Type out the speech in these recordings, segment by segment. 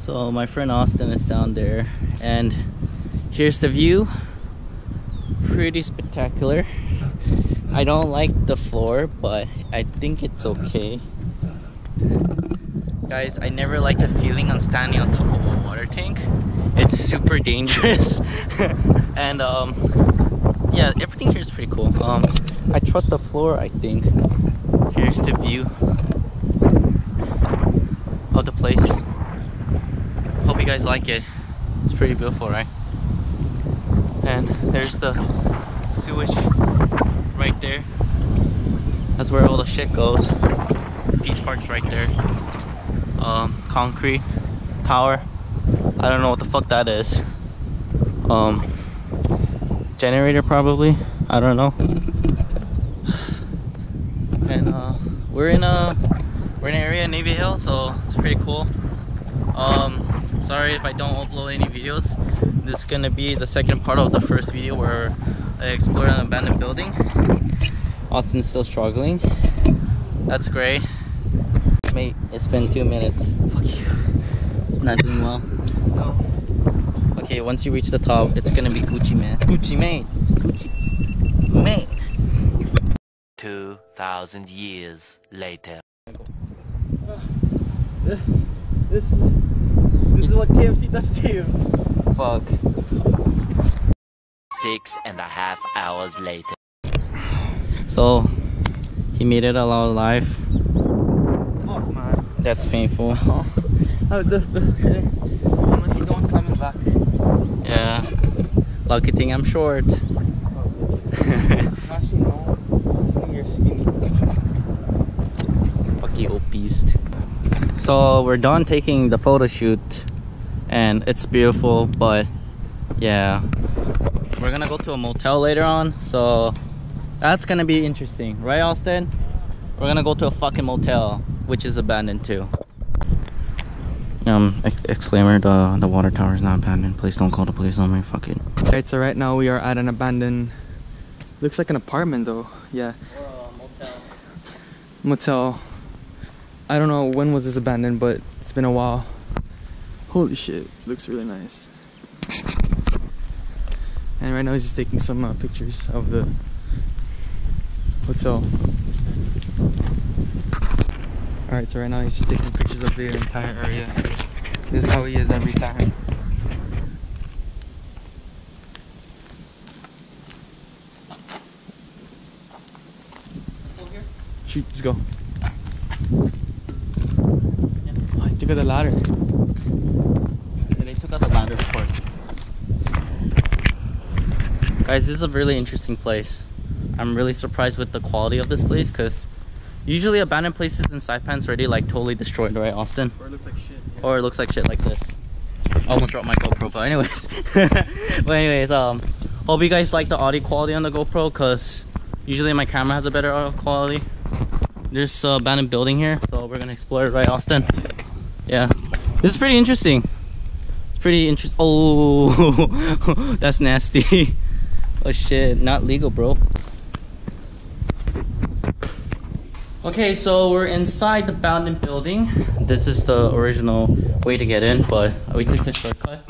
So my friend Austin is down there and here's the view. Pretty spectacular. I don't like the floor, but I think it's okay. Guys, I never like the feeling on standing on top of a water tank. It's super dangerous. and um yeah, everything here is pretty cool. Um I trust the floor, I think. Here's the view of the place. Hope you guys like it. It's pretty beautiful, right? And there's the sewage right there. That's where all the shit goes. Peace Park's right there. Um, concrete tower. I don't know what the fuck that is. Um, generator probably. I don't know. And uh, we're in a we're in an area in Navy Hill, so it's pretty cool. Um, sorry if I don't upload any videos. This is gonna be the second part of the first video where I explore an abandoned building. Austin's still struggling. That's great. Mate, it's been two minutes. Fuck you. Not doing well. No. Okay, once you reach the top, it's gonna be Gucci man. Gucci mate. Gucci mate. 2,000 years later. Uh, This, this is what KFC does to you. Fuck. Six and a half hours later. So, he made it all alive. Fuck, man. That's painful. Oh, the, the, eh, the, he don't coming back. Yeah. Lucky thing I'm short. Oh, actually, no. You're skinny. Fuck you, old beast. So we're done taking the photo shoot, and it's beautiful. But yeah, we're gonna go to a motel later on. So that's gonna be interesting, right, Austin? We're gonna go to a fucking motel, which is abandoned too. Um, ex- exclaimer: the the water tower is not abandoned. Please don't call the police on me. Fuck it. Alright, so right now we are at an abandoned. Looks like an apartment though. Yeah, motel. I don't know when was this abandoned, but it's been a while. Holy shit, looks really nice. And right now he's just taking some uh, pictures of the hotel. Alright, so right now he's just taking pictures of the entire area. This is how he is every time. Shoot, let's go. I took out the ladder. And they took out the ladder, of course. Guys, this is a really interesting place. I'm really surprised with the quality of this place because usually abandoned places in Saipan's already like totally destroyed, right, Austin? Or it looks like shit. Or it looks like shit like this. I almost dropped my GoPro, but anyways. but anyways, um, hope you guys like the audio quality on the GoPro because usually my camera has a better audio quality. There's a abandoned building here, so we're gonna explore it, right, Austin? Yeah, this is pretty interesting. It's pretty interesting. Oh, that's nasty. oh shit, not legal, bro. Okay, so we're inside the abandoned building. This is the original way to get in, but we took the shortcut.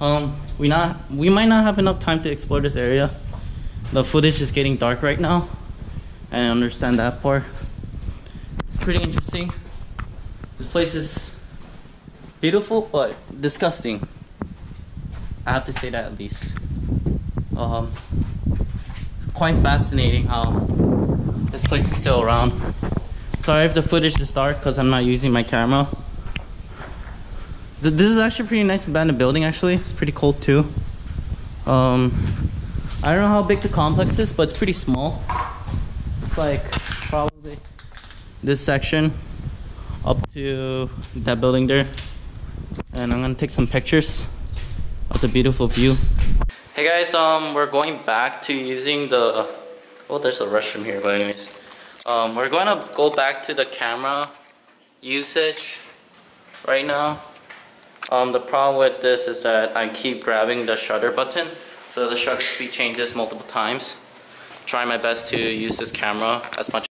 Um, we not we might not have enough time to explore this area. The footage is getting dark right now, and I understand that part. It's pretty interesting. This place is beautiful, but disgusting. I have to say that at least. Um, it's quite fascinating how this place is still around. Sorry if the footage is dark because I'm not using my camera. This is actually pretty nice abandoned building actually. It's pretty cold too. Um, I don't know how big the complex is, but it's pretty small. It's like probably this section up to that building there. And I'm gonna take some pictures of the beautiful view. Hey guys, um, we're going back to using the. Oh, there's a restroom here, but anyways, um, we're to go back to the camera usage right now. Um, the problem with this is that I keep grabbing the shutter button, so the shutter speed changes multiple times. Try my best to use this camera as much.